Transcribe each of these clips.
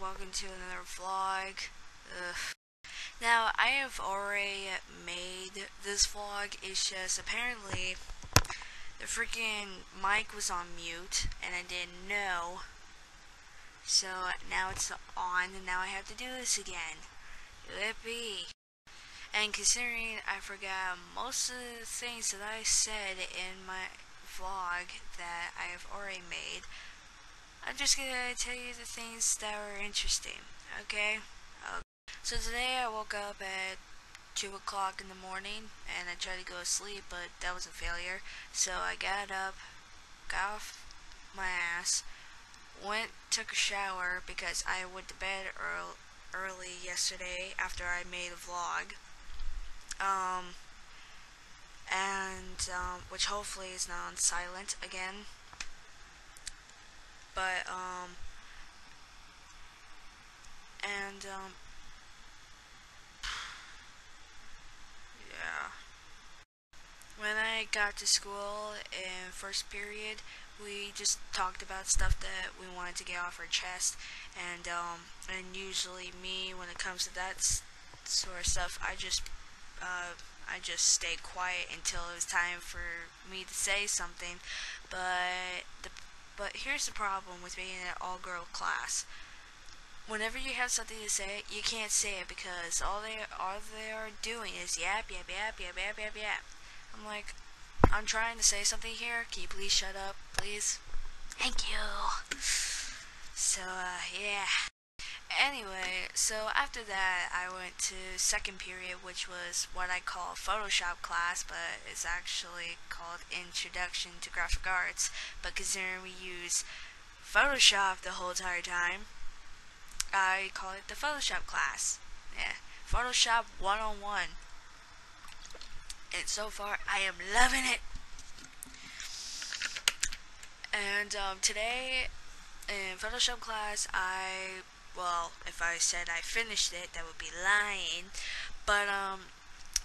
Welcome to another vlog. Now, I have already made this vlog. It's just apparently the freaking mic was on mute and I didn't know. So now it's on and now I have to do this again. Yippee. And considering I forgot most of the things that I said in my vlog that I have already made, I'm just gonna tell you the things that were interesting, okay? Uh, so today I woke up at 2 o'clock in the morning and I tried to go to sleep, but that was a failure. So I got up, got off my ass, went, took a shower because I went to bed early, early yesterday after I made a vlog. Um, and, um, which hopefully is not on silent again but um and um yeah when I got to school in first period we just talked about stuff that we wanted to get off our chest and um and usually me when it comes to that sort of stuff I just uh I just stay quiet until it was time for me to say something but the but here's the problem with being in an all-girl class. Whenever you have something to say, you can't say it because all they all they are doing is yap yap yap yap yap yap yap. I'm like, I'm trying to say something here. Can you please shut up, please? Thank you. So uh, yeah. Anyway, so after that, I went to second period, which was what I call Photoshop class, but it's actually called Introduction to Graphic Arts. But considering we use Photoshop the whole entire time, I call it the Photoshop class. Yeah, Photoshop 101. And so far, I am loving it. And um, today, in Photoshop class, I well, if I said I finished it, that would be lying. But um,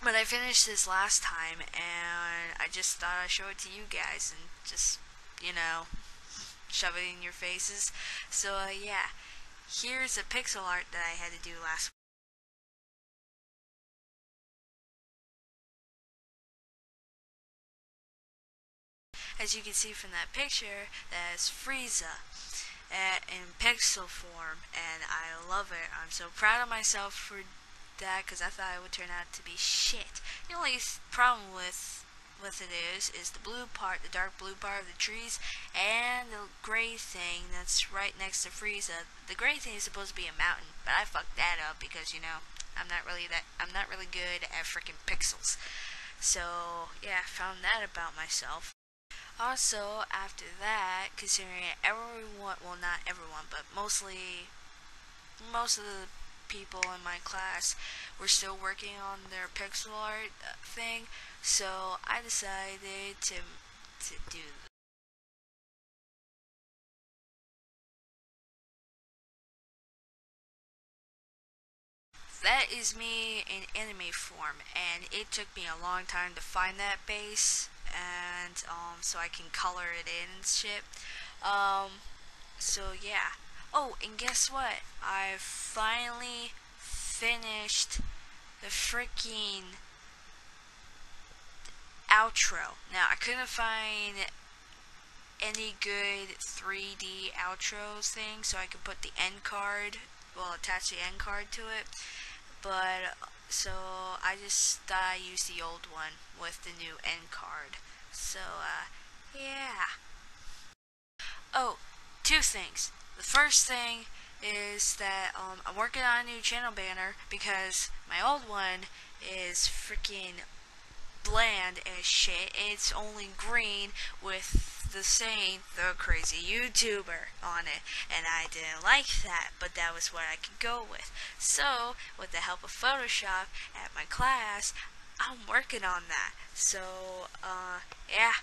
but I finished this last time, and I just thought I'd show it to you guys and just you know shove it in your faces. So uh, yeah, here's a pixel art that I had to do last. As you can see from that picture, that's Frieza eh, in pixel form, and I love it. I'm so proud of myself for that because I thought it would turn out to be shit. The only problem with with it is is the blue part, the dark blue part of the trees, and the gray thing that's right next to Frieza. The gray thing is supposed to be a mountain, but I fucked that up because you know I'm not really that I'm not really good at freaking pixels. So yeah, I found that about myself. Also, after that, considering everyone, well not everyone, but mostly, most of the people in my class were still working on their pixel art uh, thing, so I decided to, to do that is me in anime form and it took me a long time to find that base and um, so I can color it in and shit. Um, so yeah. Oh, and guess what? I finally finished the freaking outro. Now I couldn't find any good 3D outros thing, so I could put the end card, well, attach the end card to it. But so I just I used the old one with the new end card. So, uh, yeah. Oh, two things. The first thing is that um, I'm working on a new channel banner because my old one is freaking bland as shit. It's only green with the saying the crazy YouTuber on it and I didn't like that but that was what I could go with. So with the help of Photoshop at my class I'm working on that. So uh yeah.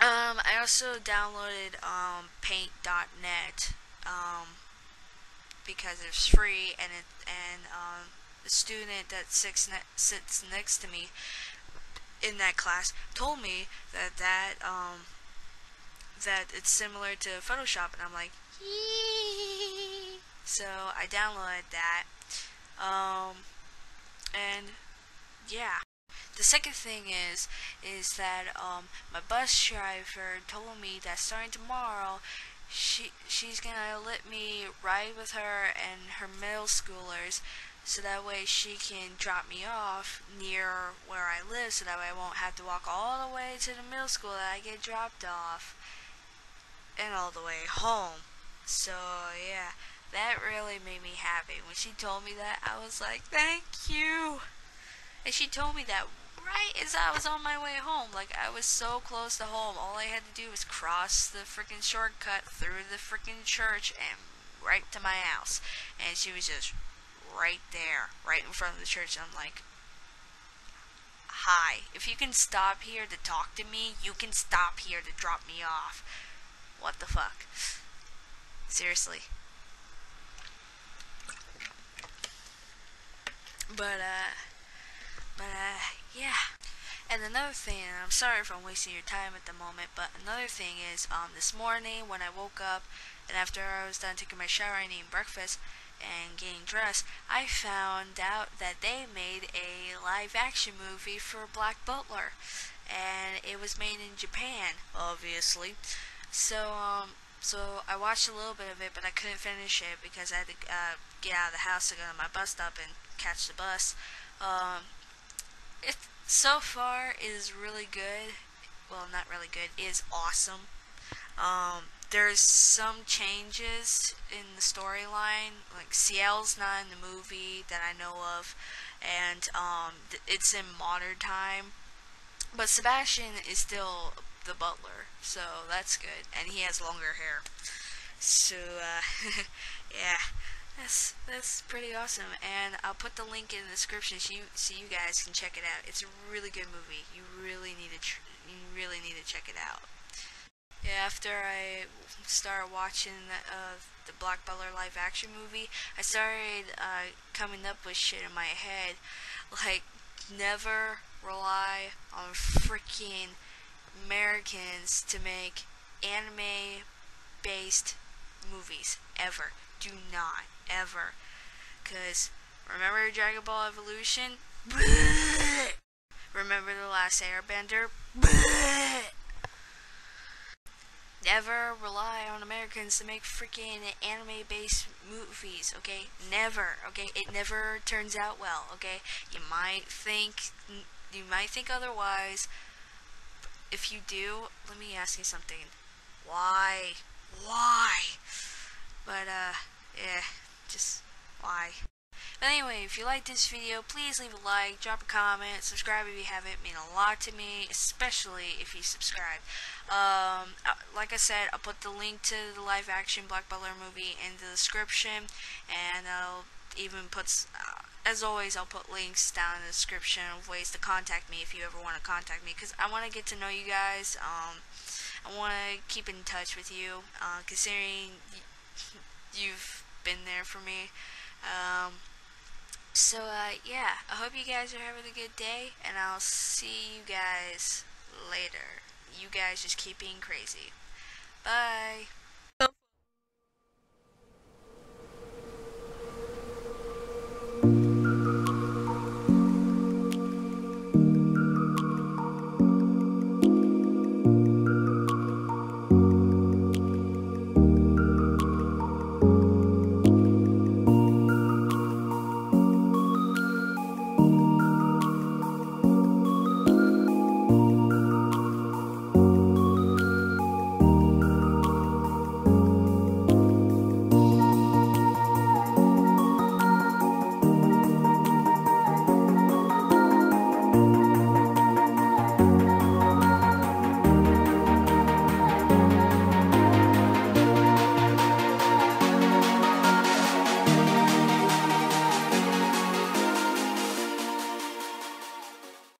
Um I also downloaded um paint.net um because it's free and it and um the student that sits, ne- sits next to me in that class told me that that um that it's similar to Photoshop, and I'm like, so I downloaded that, um, and yeah. The second thing is, is that um, my bus driver told me that starting tomorrow, she she's gonna let me ride with her and her middle schoolers, so that way she can drop me off near where I live, so that way I won't have to walk all the way to the middle school that I get dropped off, and all the way home. So yeah, that really made me happy. When she told me that, I was like, thank you. And she told me that right as I was on my way home. Like, I was so close to home. All I had to do was cross the freaking shortcut through the freaking church and right to my house. And she was just right there, right in front of the church. I'm like, hi. If you can stop here to talk to me, you can stop here to drop me off. What the fuck? Seriously. But, uh, but, uh, yeah. And another thing, and I'm sorry if I'm wasting your time at the moment, but another thing is, um, this morning when I woke up, and after I was done taking my shower and eating breakfast, and getting dressed, I found out that they made a live action movie for Black Butler. And it was made in Japan, obviously. So, um, so I watched a little bit of it, but I couldn't finish it because I had to uh, get out of the house to go to my bus stop and catch the bus. Um, it so far is really good. Well, not really good. Is awesome. Um, there's some changes in the storyline. Like Ciel's not in the movie that I know of, and um, it's in modern time. But Sebastian is still the butler, so that's good, and he has longer hair. So uh, yeah, that's that's pretty awesome, and I'll put the link in the description so you so you guys can check it out. It's a really good movie. You really need to you really need to check it out. Yeah, after I started watching the, uh, the Black Butler live action movie, I started uh, coming up with shit in my head, like never rely on freaking Americans to make anime-based movies ever. Do not ever, cause remember Dragon Ball Evolution? Remember the Last Airbender? Never rely on Americans to make freaking anime based movies, okay? Never, okay? It never turns out well, okay? You might think you might think otherwise. If you do, let me ask you something. Why? Why? But uh yeah, just why? But anyway, if you like this video, please leave a like, drop a comment, subscribe if you haven't. Mean a lot to me, especially if you subscribe. Um, uh, like I said, I'll put the link to the live action Black Butler movie in the description, and I'll even put, uh, as always, I'll put links down in the description of ways to contact me if you ever want to contact me, because I want to get to know you guys. Um, I want to keep in touch with you, uh, considering you've been there for me. Um, so, uh, yeah, I hope you guys are having a good day, and I'll see you guys later. You guys just keep being crazy. Bye.